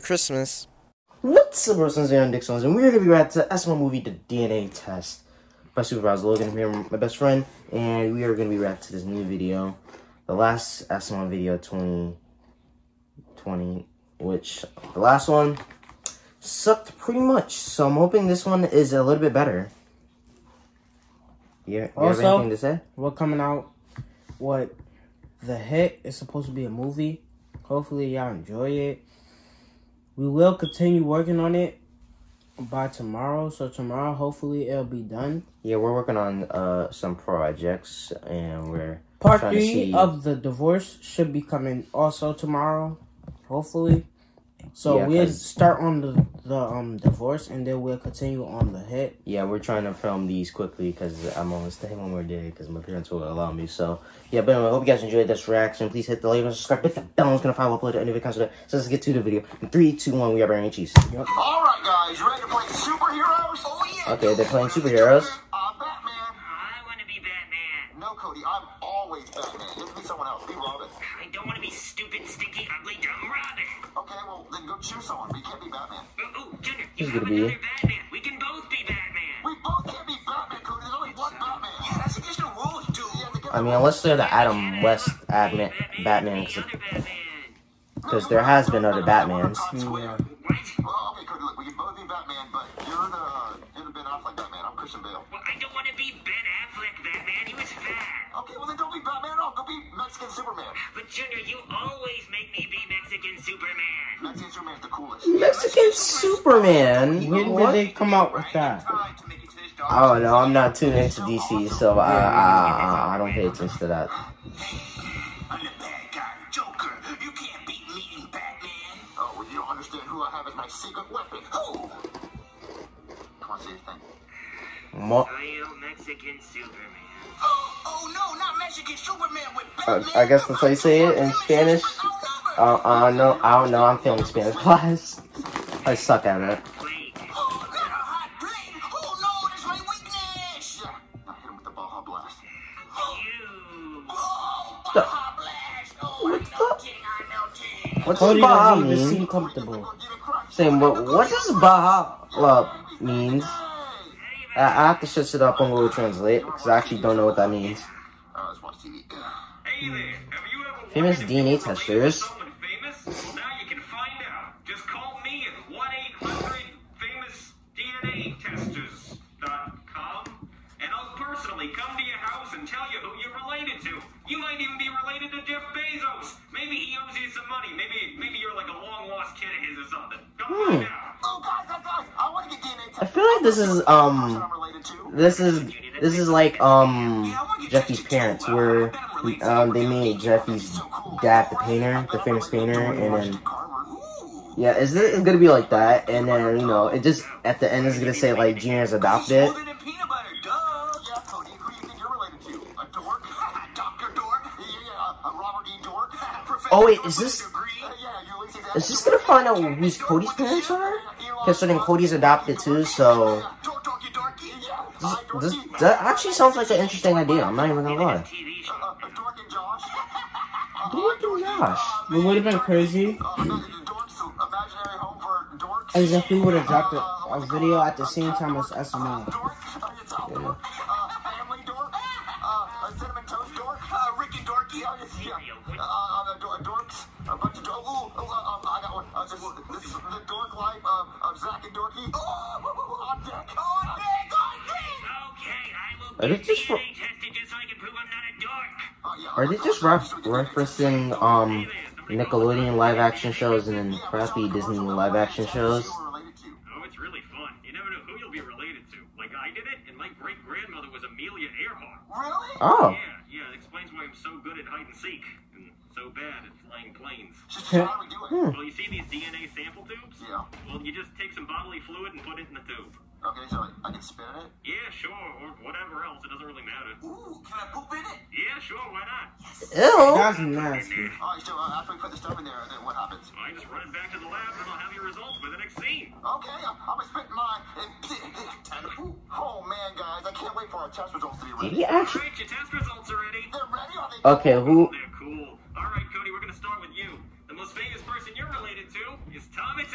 Merry Christmas. What's up, bros? I'm Aaron Dixon, and we're going to be reacting to SML movie, The DNA Test. My supervisor Logan here, my best friend, and we are going to be reacting to this new video. The last SML video, 2020, which the last one sucked pretty much. So I'm hoping this one is a little bit better. Yeah, you, Also- have anything to say? We're coming out. What the hit is supposed to be a movie. Hopefully y'all enjoy it. We will continue working on it by tomorrow. So tomorrow, hopefully it'll be done. Yeah, we're working on uh some projects, and we're Part three of the divorce should be coming also tomorrow. Hopefully. So Yeah, we'll start on the the um divorce and then we'll continue on the hit. Yeah, we're trying to film these quickly because I'm only staying one more day because my parents will allow me. So, yeah, but anyway, I hope you guys enjoyed this reaction. Please hit the like and subscribe. Hit the bell. It's going to follow upload any video comes with it. So let's get to the video. In three, two, one, we are Barry and Cheese. All right, guys, you ready to play superheroes? Oh yeah. Okay, they're playing superheroes. No, Cody, I'm always Batman. You have to be someone else. Be Robin. I don't want to be stupid, stinky, ugly, dumb Robin. Okay, well then go choose someone. But you can't be Batman. Oh, oh Junior, you have gonna be? another Batman. We can both be Batman. We both can't be Batman, Cody. There's only one Batman. Yeah, that's against the rules, dude. I mean, unless they're the Adam West Batman, Batman, Batman. because there has been other Batmans. Yeah. Well, I don't want to be Ben Affleck Batman. He was fat. Okay, well then don't be Batman at all. Go be Mexican Superman. But Junior, you always make me be Mexican Superman. Mexican Superman's the coolest. Mexican Superman? When did they come out with that? Time to make it to this dog. I don't know. I'm not tuned into DC, so I, I, I, I don't pay attention to that. I'm the bad guy, Joker. You can't beat me in Batman. Oh, well, you don't understand who I have as my secret weapon. Who? Come on, say your thing. Mo- Real Mexican Superman. Oh, oh no, not Mexican Superman with Uh, I guess that's how you say it in Spanish. don't know. I don't know. I'm feeling Spanish class. I suck at it. Wait. Oh, not a hot blade. Oh no, that's my weakness. Yeah, now hit him with the Baja Blast. You. Oh, The- Baja Blast. Oh, I'm What the- melting, I'm melting. What's Cody Baja doesn't even mean? seem comfortable. Give it crunch. Saying what? What does Baja uh, means? I, I have to search it up on Google Translate because I actually don't know what that means. Uh, let's watch I feel like this is um, this is this is like um Jeffy's parents, where um they made Jeffy's dad the painter, the famous painter, and then yeah, is it gonna be like that? And then you know, it just at the end is gonna say like Junior's adopted. Oh, wait, is this- degree? Uh, yeah, you at least Is this gonna find out who's Cody's parents are? Considering Cody's adopted too, so Dork, dorky, dorky, yeah. Hi, this that actually sounds like an interesting idea. I'm not even gonna lie. Dork and Josh. Dork and Josh. It would have been crazy imagine Dork's imaginary home for dorks. as if we would have dropped a, a video at the same time as SML. Dork, I got. This, this is the dork life of, of Zach and Dorky. Oh, on deck. On deck. On deck. Okay, I will Are get they just DNA tested just so I can prove I'm not a dork. Yeah, Are they just ref- referencing um Nickelodeon live action shows and then crappy Disney live action shows? Who we're related to. Oh, it's really fun. You never know who you'll be related to. Like I did it, and my great grandmother was Amelia Earhart. Really? Oh, Yeah, yeah, it explains why I'm so good at hide and seek and so bad at flying planes. Just how do we do it? Hmm. Well, you see these DNA sample tubes? Yeah. Well, you just take some bodily fluid and put it in the tube. Okay, so I can spit in it. Yeah, sure, or whatever else. It doesn't really matter. Ooh, can I poop in it? Yeah, sure, why not? ew. That's nasty. Alright, so uh, after we put the stuff in there, then what happens? I just run it back to the lab and I'll have your results by the next scene. Okay, I'm, I'm gonna mine. And time to poop. Oh man, guys, I can't wait for our test results to be Did ready. he actually? Alright, your test results are ready. They're ready? Are they? Okay, who? They're cool. Alright, Cody, we're gonna start with you. The most famous person you're related to is Thomas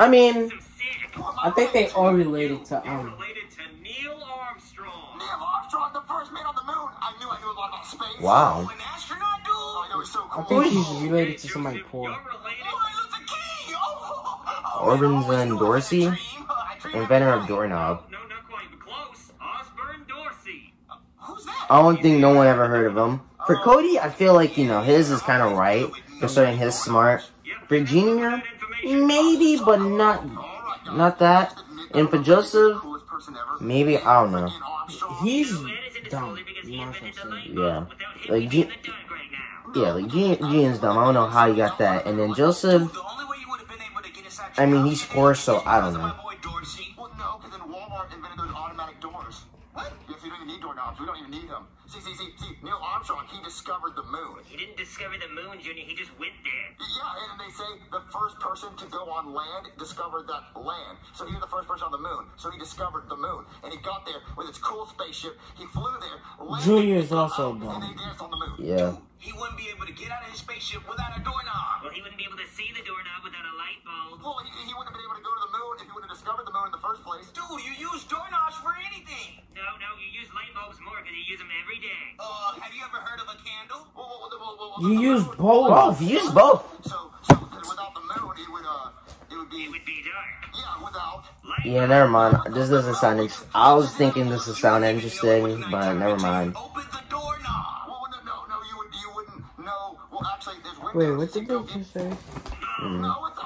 I mean, Some sick. I think they are related to um. related to Neil Armstrong. Neil Armstrong, the first man on the moon. I knew I knew a lot about space. Wow. Oh, an astronaut, dude. Oh, I know, it's so I think he's related to somebody Joseph, poor. You're related. Martin Luther King. Oh, Osborne I always and knew I had a Dorsey, dream. I dreamed inventor of doorknob. No, not quite, but close. Osborne Dorsey. Who's that? I don't think no one ever heard of him. For Cody, I feel like, you know, his is kind of right, considering his smart. For Junior, maybe, but not, not that. And for Joseph, Coolest person ever. maybe, I don't know. He's dumb. cooler because he Not invented the gonna light say. bulb Yeah. Like, G- in the dark right now. Yeah, like, Jun- Junior's dumb. I don't know how he got that. And then Joseph, The only way you would have been able to get inside I mean, your he's poor, so I don't know. Dorsey. Well, no, because then Walmart invented those automatic doors. What? Yes, you don't even need doorknobs. We don't even need them. See, see, see, see. Neil Armstrong, he discovered the moon. He didn't discover the moon, Junior. He just went there. Yeah, and they say the first person to go on land discovered that land. So he was the first person on the moon. So he discovered the moon. And he got there with his cool spaceship. He flew there. landed, Junior is also and dumb. then he danced on the moon. yeah. He wouldn't be able to get out of his spaceship without a doorknob. Well, he wouldn't be able to see the doorknob without a light bulb. Well, he, he wouldn't have been able to go to the moon if he would have discovered the moon in the first place. Dude, you use doorknobs for anything. No, no, you use light bulbs more because you use them every day. Uh, have you ever heard of a candle? Well, well, well, well, well, You the use moon- both. Both, use both. So, so 'cause without the moon, it would uh, it would be It would be dark. yeah, without. Light Yeah, never mind. This doesn't sound. Ex- I was thinking this would sound interesting, but never mind. Open Wait, what You did go they just say? No, it's the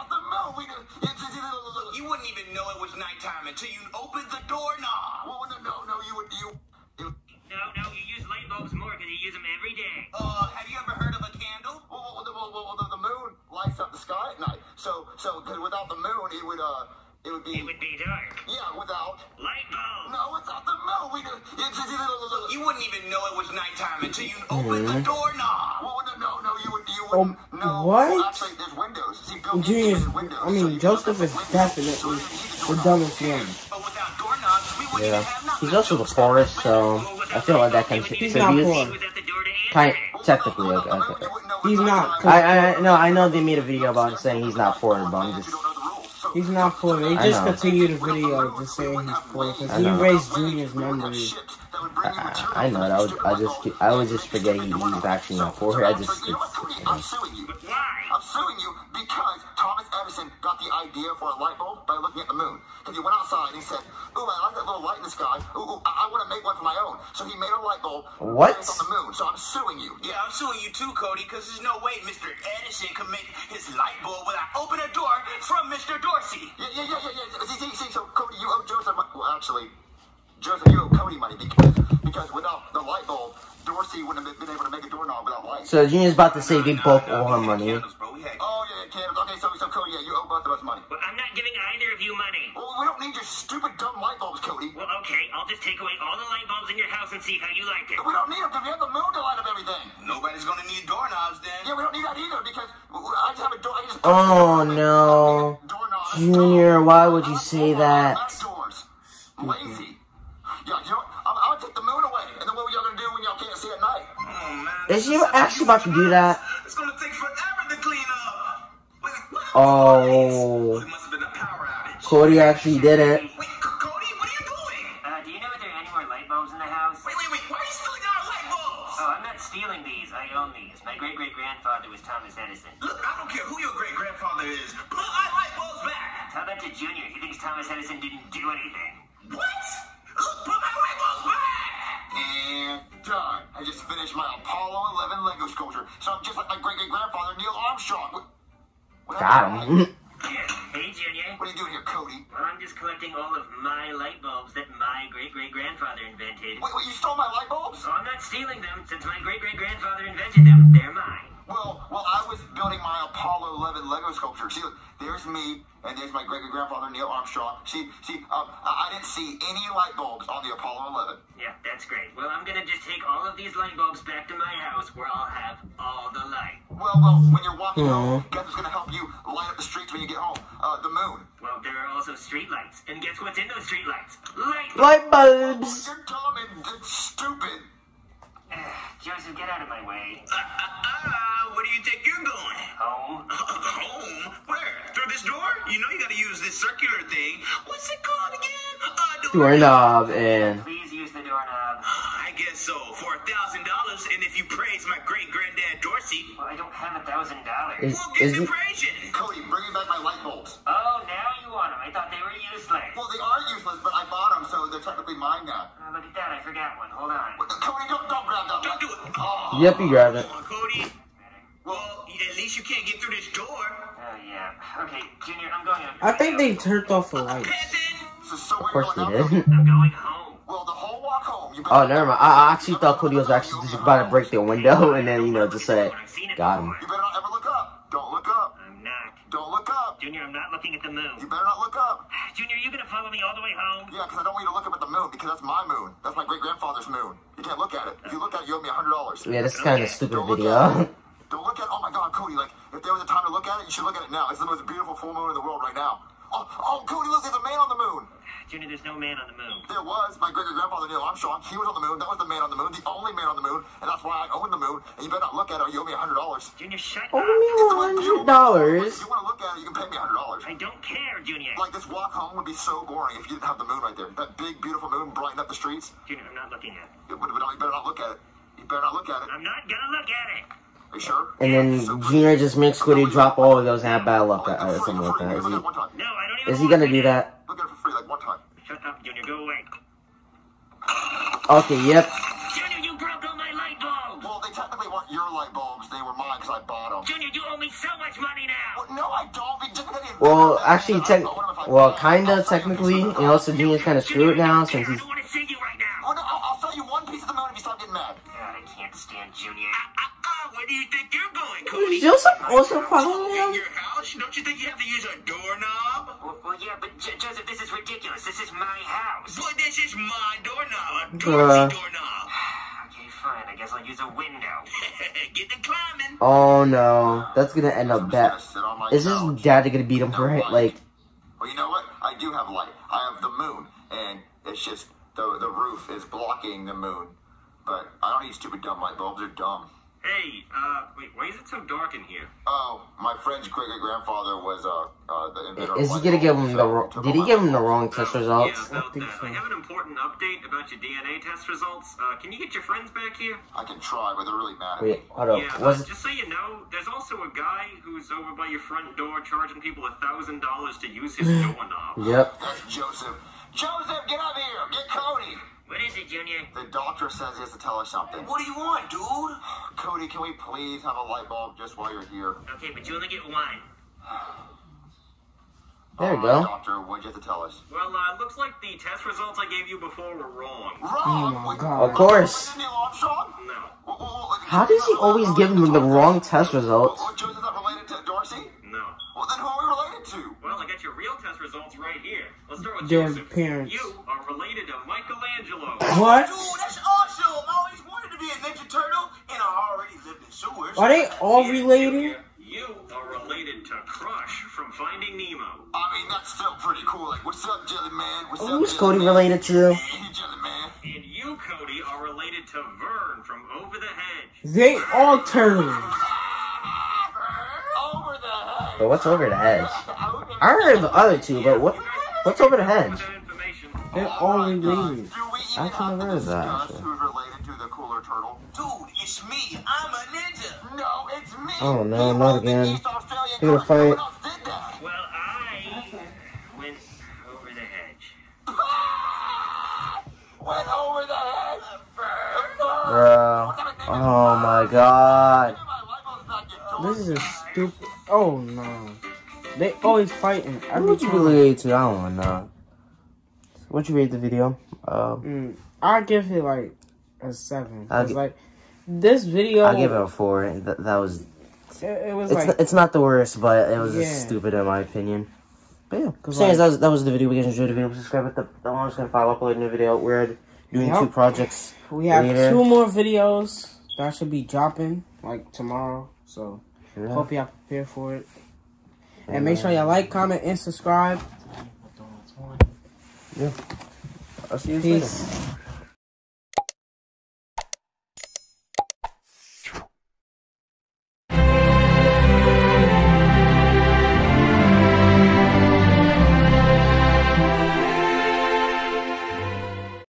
you wouldn't even know it was nighttime until you Joseph is definitely So you need the dumbest one. But without doorknobs, we wouldn't even Yeah, he's also the poorest, so I feel like that He's not poor. He was at the door to answer Kind, it. technically, okay. okay. He's not. I, I, no, I know they made a video about saying he's not poor, but I'm just. He's not poor. They just know. continue the video just saying he's poor because he know. erased Junior's memory. I, I know that. I would, I just, I would just forget he, he's actually not poor. I just. You know? I'm suing you. But why? I'm suing you because Thomas Edison got the idea for a light bulb by looking at the moon. Because he went outside and he said, "Ooh, I like that little light in the sky. Ooh, ooh I, want to make one for my own." So he made a light bulb What? on the moon. So I'm suing you. Yeah, I'm suing you too, Cody. Because there's no way Mr. Edison could make his light bulb without opening a door from Mr. Dorsey. Yeah, yeah, yeah, yeah, yeah. See, see, see. So Cody, you owe Joseph. mon- Well, actually, Joseph, you owe Cody money because because without the light bulb, Dorsey wouldn't have been able to make a doorknob without light. So Junior's about to say they both owe him money. Oh yeah, yeah, candles. Okay, so so Cody, yeah, you owe both of us money. Well, I'm not giving either of you money. Well, we don't need your stupid dumb light bulbs, Cody. Well, okay, I'll just take away all the light bulbs in your house and see how you like it. We don't need them because we have the moon to light up everything. Nobody's gonna need doorknobs then. Yeah, we don't need that either because I just have a door. I just Oh no, Junior, why would you say that? Back doors. Lazy. Yeah, you know? I'm, I'm take the moon away, and then what are y'all gonna do when y'all can't see at night? Oh man. Is she actually about to do that? It's gonna take forever to clean up. Wait, what? Oh, It must have been a power outage. Cody actually did it. Cody, what are you doing? Uh, do you know there are any more light bulbs in the house? Wait, wait, wait. Why are you stealing our light bulbs? Oh, I'm not stealing these. I own these. My great great grandfather was Thomas Edison. Look, I don't care who your great grandfather is. Put our light bulbs back. Tell that to Junior. He thinks Thomas Edison didn't do anything. What? Look, put my light bulbs back. And done. I just finished my Apollo 11 Lego sculpture, so I'm just like my great great grandfather Neil Armstrong. Got him. Hey, Junior. What are you doing here, Cody? Well, I'm just collecting all of my light bulbs that my great great grandfather invented. Wait, wait, you stole my light bulbs? Oh, I'm not stealing them. Since my great great grandfather invented them, they're mine. Well, well, I was building my Apollo 11 Lego sculpture. See, look, there's me, and there's my great great grandfather Neil Armstrong. See, see, um, I, I didn't see any light bulbs on the Apollo 11. Yeah, that's great. Well, I'm gonna just take all of these light bulbs back to my house where I'll have all the light. Well, well, when you're walking home, guess what's gonna help you light up the streets when you get home? Uh, the moon. Well, there are also street lights. And guess what's in those street lights? Light bulbs! Light bulbs. You're dumb and, and stupid. Joseph, get out of my way. Uh, uh, uh, where do you think you're going? Home. Home? Where? Through this this door? You know you gotta use this circular thing. What's it called again? Uh, Doorknob and Please use the doorknob. I guess so. For a thousand dollars, and if you praise my great granddad Dorsey, Well, I don't have a thousand dollars. is we'll get is the it? praise. Cody, bring me back my light bulbs. Oh, now you want them. I thought they were useless. Well, they are useless, but I bought them, so they're technically mine now. Look. I forgot one. Hold on. Cody, don't, don't grab that. Don't do it. Oh, Yep, you grabbed it. on, Cody. Well, at least you can't get through this door. Oh, yeah. Okay, Junior, I'm going to... I think they turned off the lights. So, so Of course they did. I'm going home. Well, the whole walk home. Oh, never mind. I, I actually thought Cody was actually just about to break the window and then you know just say, I've seen it got him. You better not ever look up. Don't look up. I'm not. Don't look up. Junior, I'm not looking at the You better not look up. Junior, you gonna follow me all the way home? Yeah, because I don't want you to look up at the moon, because that's my moon. That's my great grandfather's moon. You can't look at it. If you look at it, you owe me a hundred dollars. Yeah, this is kind of a stupid Don't video. Don't look at Oh my god, Cody, like, if there was a time to look at it, you should look at it now. It's the most beautiful full moon in the world right now. Oh, oh, Cody, look, there's a man on the moon. Junior, there's no man on the moon. There was. My great grandfather Neil Armstrong. He was on the moon. That was the man on the moon, the only man on the moon, and that's why I own the moon. And you better not look at it or you owe me a hundred dollars. Junior, shut Only up. one hundred dollars. If you want to look at it, you can pay me a hundred dollars. I don't care, Junior. Like this walk home would be so boring if you didn't have the moon right there. That big, beautiful moon brighten up the streets. Junior, I'm not looking at it. It but you better not look at it. You better not look at it. I'm not gonna look at it. Are you sure? And then Junior just makes Cody drop all of those and have bad luck Like, or something like that. Is Look at it he, one time. No, I don't even is he wanna gonna look do at that? Look at it free, like one time. Shut up, Junior. Go away. Okay, yep. Junior, you broke all my light bulbs. Well, they technically weren't your light bulbs. They were mine because I bought them. Junior, you owe me so much money now. Well, no, I don't. Be just because you- Well, actually, I tech, own 'em if I well, can. kinda, screwed now since he's. I'll sell you a technically, piece you of the know, moon. so Junior's kind of screwed now since I oh, he's. Ah, ah, ah, don't want to see climbing. Oh no, that's gonna end up I'm bad. just gonna sit on my Is his couch. dad gonna beat him for it? Like, Well, you know what? I do have light. I have the moon, and it's just the the roof is blocking the moon. But I don't need stupid dumb light bulbs. They're dumb. Hey, uh, wait, why is it so dark in here? Oh, my friend's great great grandfather was uh, uh the inventor. is he gonna give him the? he wro- took Did he give him the wrong test Yeah, results? about think that. so. I have an important update about your DNA test results. Uh, can you get your friends back here? I can try, but they're really mad at Wait, me. hold up. yeah, uh, just so you know, there's also a guy who's over by your front door charging people a thousand dollars to use his doorknob. Yep. That's Joseph. Joseph, get up here. Get Cody. What is it, Junior? The doctor says he has to tell us something. What do you want, dude? Cody, can we please have a light bulb just while you're here? Okay, but you only get one. There you All go. Doctor, what'd you have to tell us? Well, uh, it looks like the test results I gave you before were wrong. Wrong. my God. Of course. Neil Armstrong? No. How does he always give him the wrong test results? Well, Joseph's not related to Dorsey? No. Well, then who are we related to? Well, I got your real test results right here. Let's start with Their Joseph. parents. You are related to Michelangelo. What? Dude, that's awesome. I always wanted to be a Ninja Turtle, and I already lived in sewers. Are they all related? You are related to Crush from Finding Nemo. I mean, that's still pretty cool. Like, what's up, Jelly Man? What's up, Who's Jelly Cody Man? related to? Hey, Jelly Man. And you, Cody, are related to Vern from Over the Hedge. They all turtles. Over the head. But what's over the hedge? I heard of the other two, but what? What's over the hedge? With that information. They're all related. Do we even I have kinda to heard of that, discuss actually. who's related to the cooler turtle? Dude, it's me. I'm a ninja. No, it's me. Oh, no, You not again. East Australian You're gonna Coast. No one fight. else did that. Well, I went over the hedge. Went over the head. Bro. Oh my god. This is a stupid. Oh no. They always fighting every What you time. related to? I don't know. What you rate the video? Uh, Mm, I give it like a seven. I'll 'Cause, like this video, I'll give it a four. That, that was. It, it was It's like not, it's not the worst, but it was Yeah. just stupid in my opinion. But yeah, 'Cause, like- that was that was the video. We guys enjoyed the video. Subscribe with the. I'm just gonna follow upload a new video. We're doing Yep. two projects. we have later. two more videos that should be dropping like tomorrow. So Yeah. hope y'all prepare for it. And make sure y'all like, comment, and subscribe. I'll see you later. Peace.